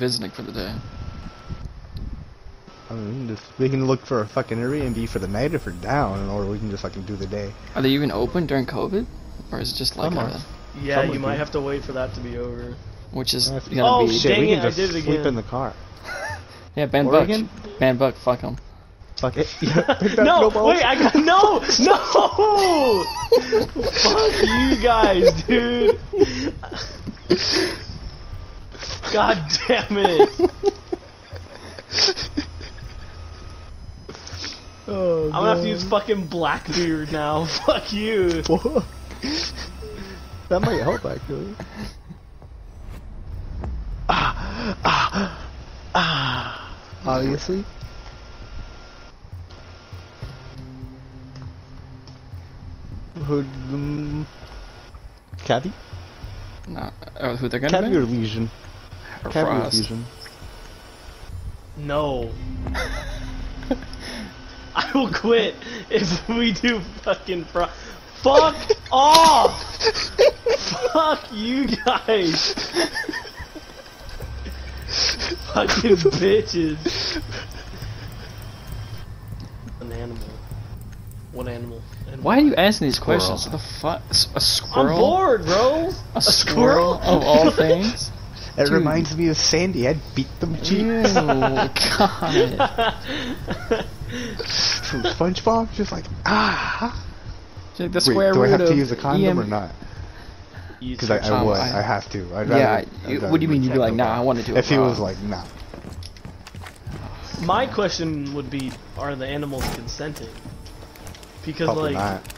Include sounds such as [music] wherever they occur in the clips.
visiting for the day? I mean, just, we can look for a fucking Airbnb for the night if we're down, or we can just fucking do the day. Are they even open during COVID, or is it just like Some a, Yeah, Some you might be. have to wait for that to be over. which is That's- gonna Oh, be shit. We can I just sleep again. in the car. [laughs] yeah Ben Buck Oregon? Ben Buck fuck him. Fuck it. [laughs] [laughs] Yeah, No, wait, I got no, no. Fuck you guys, dude. [laughs] God damn it. [laughs] Oh, I'm gonna have to use fucking Blackbeard now. [laughs] Fuck you. Whoa. that might help actually. Ah, ah, ah. Obviously. Who? Um, Cabby? No, uh, who they're gonna Cabby be? or Legion? Frost? No. I will quit if we do fucking fro- Fuck off! Fuck you guys! fucking bitches. An animal. What animal? And Why are you asking these Squirrel. questions? What the fuck? A I'm squirrel? bored, bro. A squirrel of all [laughs] things? It Dude. reminds me of Sandy. I'd beat them Ew, cheeks. [laughs] God. From SpongeBob, just like ah. Like the Wait, square do I have to use a condom EM or not? Because I, I would. I- I, have to. I'd Yeah, rather, you- I'd what do you mean you'd be like, check nah, I box. wanna do it If he was like, nah. My question would be, are the animals consenting? Because Probably like, not.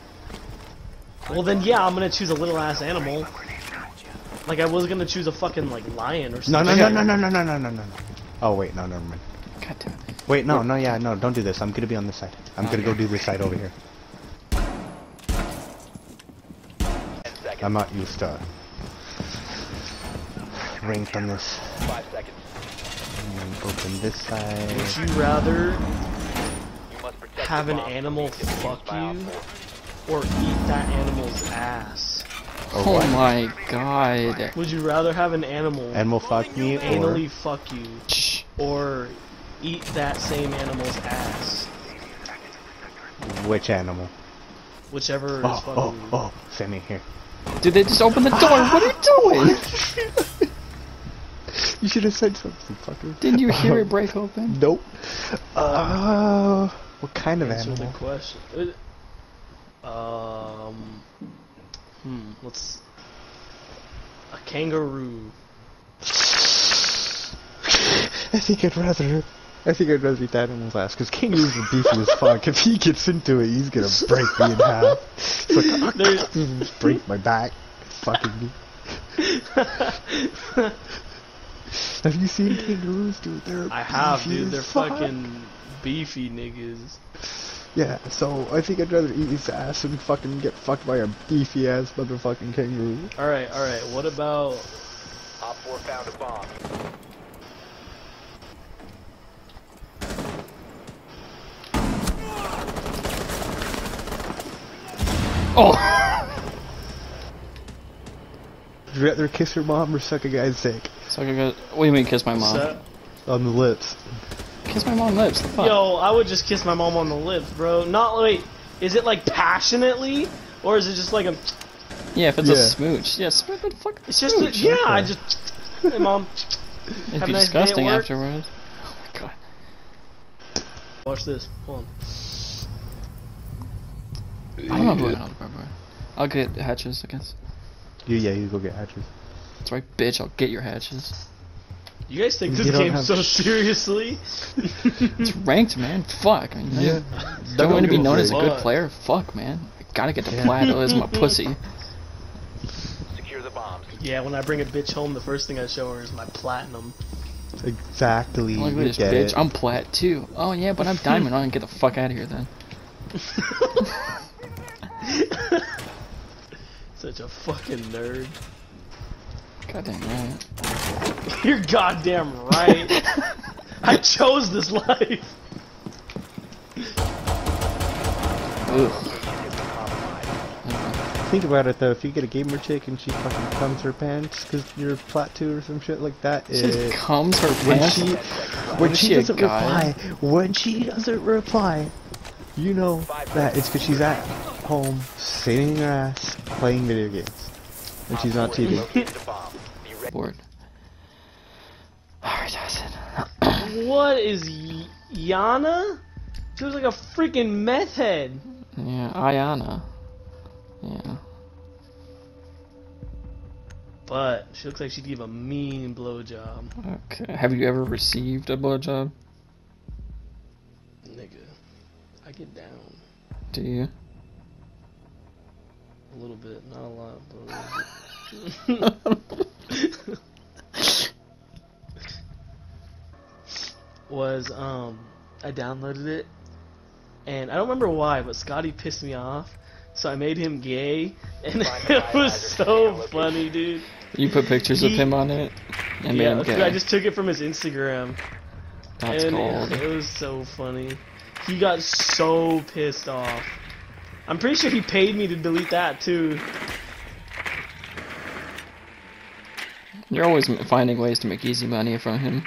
well then yeah, I'm gonna choose a little ass animal. Like I was gonna choose a fucking like lion or something. no, no, no, no, no, no, no, no, no. Oh wait, no, never mind. God damn it. Wait, no, no, yeah, no, don't do this. I'm gonna be on this side. I'm gonna go do this side over here. I'm not used to ranked on this. Five seconds. And open this side. Would you rather You must have an animal fuck you or eat that animal's ass? Or Oh what? my god. Would you rather have an animal Animal fuck me or anally fuck you Shh. or eat that same animal's ass? which animal? Whichever is Oh, fucking oh, you. oh, Sammy here. Dude, they just opened the door. What are you doing? [laughs] You should have said something, fucker. Didn't you hear it [laughs] break open? Nope. Uh, what kind of Answer the animal? question. Uh, Um. Hmm. Let's. A kangaroo. [sighs] I think I'd rather. I think I'd rather eat that animal's ass because kangaroos are beefy as fuck. If he gets into it, he's gonna break me in half. It's like ah, There's- ah, mm, break my back. Fucking me. [laughs] Have you seen kangaroos, dude? They're I have, dude. They're fuck. fucking beefy niggas. Yeah, so I think I'd rather eat his ass and fucking get fucked by a beefy ass motherfucking kangaroo. Alright, alright. What about. Op 4 found a bomb. Oh! Would you rather kiss your mom or suck a guy's dick? Suck a could go. What do you mean kiss my mom? set? On the lips. Kiss my mom lips. the fuck? Yo, I would just kiss my mom on the lips, bro. Not like, Is it like passionately, or is it just like a? Yeah, if it's Yeah. a smooch. Yeah, smooch. The fuck? It's just a, smooch. yeah. I just. Hey, mom. It'd be a nice disgusting afterwards. Oh my god. Watch this. Hold on. I don't know who another barbarian. I'll get hatches, I guess. You, yeah, you go get hatches. That's right, bitch. I'll get your hatches. You guys take this game so sh- [laughs] seriously? It's ranked, man. Fuck. I mean, Yeah. Don't [laughs] want to be known as a good player? Fuck, man. I gotta get the Yeah. platinum as my [laughs] pussy. Secure the bombs. yeah, when I bring a bitch home, the first thing I show her is my platinum. Exactly. Look at you this get bitch. it. I'm plat too. Oh yeah, but I'm diamond. I can get the fuck out of here then. Such a fucking nerd. Goddamn right. [laughs] You're goddamn right. [laughs] I chose this life. Ugh. think about it though, if you get a gamer chick and she fucking comes her pants because you're plat two or some shit like that, She it, just comes her when pants. she What when is she she, doesn't guy? reply, when she doesn't reply, you know that it's because she's at home sitting her ass playing video games, and she's not cheating. Located the bomb. Be ready. Bored. Alright. [coughs] What is y- Yana? She was like a freaking meth head. Yeah, Ayana. Yeah. But she looks like she'd give a mean blowjob. Okay. Have you ever received a blowjob? Nigga. I get down. Do you? A little bit. Not a lot, but a little bit. [laughs] was um I downloaded it and I don't remember why, but Scotty pissed me off. So I made him gay [laughs] and it was so funny, dude. You put pictures of him on it and made Yeah, him gay. I just took it from his Instagram. That's and cold. it, it was so funny. He got so pissed off. I'm pretty sure he paid me to delete that too. You're always finding ways to make easy money from him.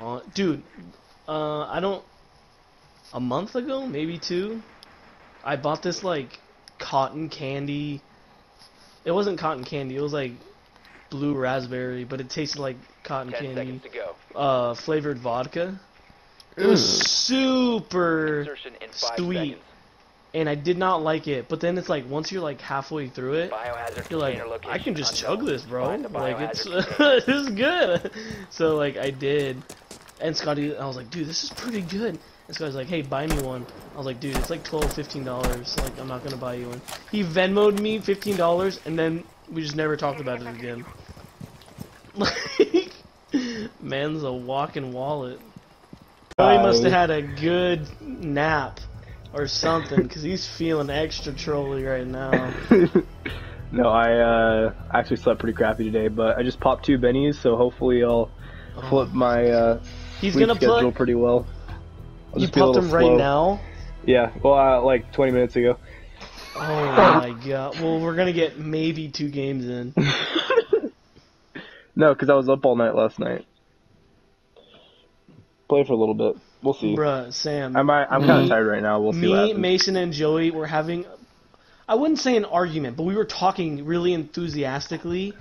Aw, dude, uh, I don't. A month ago, maybe two, I bought this like cotton candy. It wasn't cotton candy. It was like blue raspberry, but it tasted like cotton Ten candy. seconds to go. Uh, flavored vodka. It was super Insertion in five sweet. seconds. And I did not like it. But then it's like once you're like halfway through it, Biohazard you're like, I can just chug this, bro. Like it's this [laughs] is good. So like I did, and Scotty, I was like, dude, this is pretty good. And Scotty's like, hey, buy me one. I was like, dude, it's like 12 15 dollars. Like I'm not gonna buy you one. He Venmoed me fifteen dollars, and then we just never talked about it again. [laughs] Like, man's a walking wallet. He must have had a good nap or something, because he's feeling extra trolly right now. [laughs] no, I uh, actually slept pretty crappy today, but I just popped two bennies, so hopefully I'll flip my uh, He's sleep gonna schedule plug. pretty well. I'll You just be a popped him right now. Yeah, well, uh, like 20 minutes ago. Oh my god. Well, we're gonna get maybe two games in. [laughs] No, because I was up all night last night. Play for a little bit. We'll see. Bruh, Sam. I'm I'm kind of tired right now. We'll see me. Mason, and Joey were having. I wouldn't say an argument, but we were talking really enthusiastically.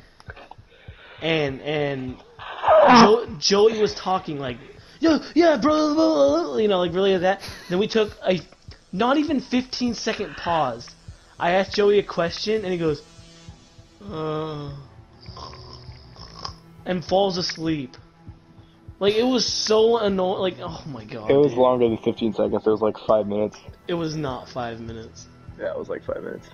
And and jo- Joey was talking like, yeah, yeah, bro, bro, bro," you know, like really like that. Then we took a not even 15 second pause. I asked Joey a question, and he goes, uh, and falls asleep. Like it was so annoying. Like oh my god. It was dude. longer than 15 seconds. It was like five minutes. It was not five minutes. Yeah, it was like five minutes.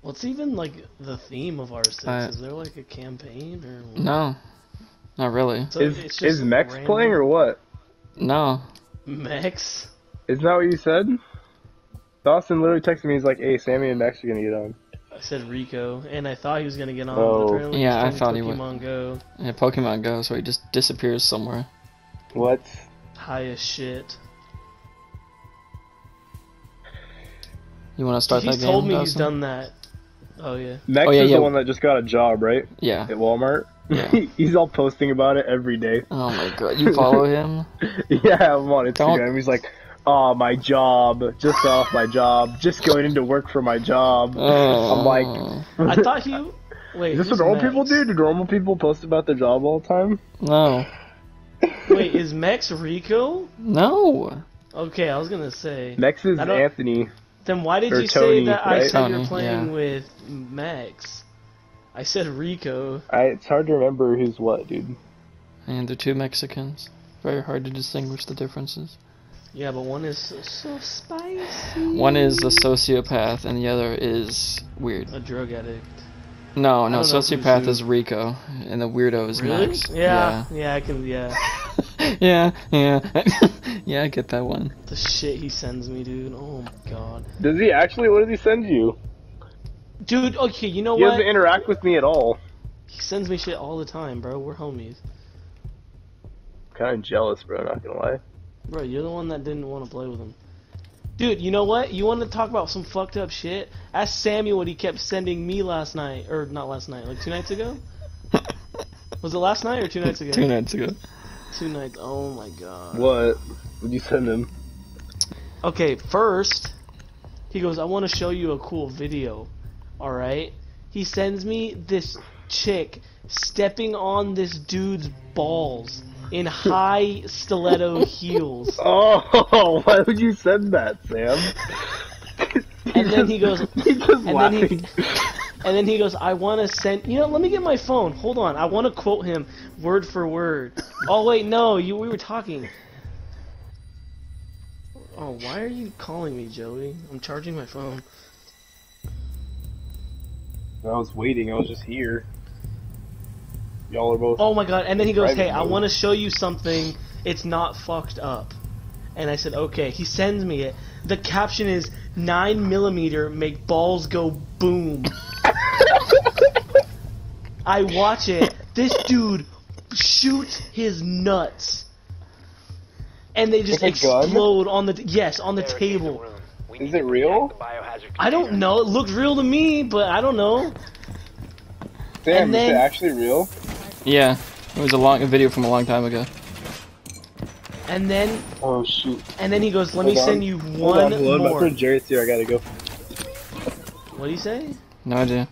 What's even like the theme of R six? Uh, Is there like a campaign or? what? No. Not really. So Is it's is just Mex random- playing or what? No. Mex? Isn't that what you said? Dawson literally texted me. He's like, "Hey, Sammy and Mex are gonna get on." I said Rico, and I thought he was gonna get on. Oh. But apparently Yeah, I playing thought he would. Pokemon Go, Yeah, Pokemon Go, so he just disappears somewhere. What? high as shit. You want to start he's that game? told me he's done that. Oh yeah. Mex Oh, yeah, is yeah. the one that just got a job, right? Yeah. At Walmart. Yeah. [laughs] he's all posting about it every day. Oh my god, you follow [laughs] him? yeah, I'm on Instagram. Don't- He's like, "Oh, my job, just off my job, just going into work for my job." Oh. I'm like, I thought he. Wait. [laughs] Is this who's what normal Mex? people do? Do normal people post about their job all the time? No. Wait, is Max Rico? No. Okay, I was gonna say. Max is Anthony. Then why did or you say Tony, that I said Tony, you're playing yeah. with Max? I said Rico. I, it's hard to remember who's what, dude. And they're two Mexicans. Very hard to distinguish the differences. Yeah, but one is so, so spicy. One is a sociopath and the other is weird. a drug addict. No, no, don't know who's sociopath who. is Rico and the weirdo is Really? Max. Yeah, yeah, I can. Yeah, [laughs] Yeah. yeah, yeah. [laughs] yeah, I get that one. the shit he sends me, dude. Oh my god, Does he actually? What does he send you? dude. Okay, you know He what? He doesn't interact with me at all. he sends me shit all the time, bro. We're homies, Kind of jealous, bro. Not gonna lie. Bro. You're the one that didn't want to play with him. Dude, you know what? You want to talk about some fucked up shit? Ask Samuel what he kept sending me last night, or not last night, like two nights ago. [laughs] Was it last night or two nights ago? Two nights ago. Two nights. Oh my god. What? Would you send him? Okay, first, he goes, I want to show you a cool video. Alright? He sends me this chick stepping on this dude's balls in high stiletto [laughs] heels. Oh, [laughs] why would you send that, Sam? [laughs] And then he goes, He's just and then he, and then he goes, I want to send, you know, let me get my phone. Hold on. I want to quote him word for word. Oh, wait, no, you, we were talking. Oh, why are you calling me, Joey? I'm charging my phone. I was waiting. I was just here. Y'all are both. Oh my god, and then he goes, Driving Hey, I want to show you something. It's not fucked up. And I said, Okay. He sends me it. The caption is 9 millimeter make balls go boom. [laughs] I watch it. This dude shoots his nuts. And they just With gun? explode on the yes, on the Barricade table. room. We Is it real? biohazard I don't know. It looked real to me, but I don't know. Damn, and is it actually real? Yeah, it was a long a video from a long time ago. And then Oh shoot! and then he goes, "Let Hold me on. send you Hold one on, hold on. My more." friend Jared's here. I gotta go. What do you say? No idea.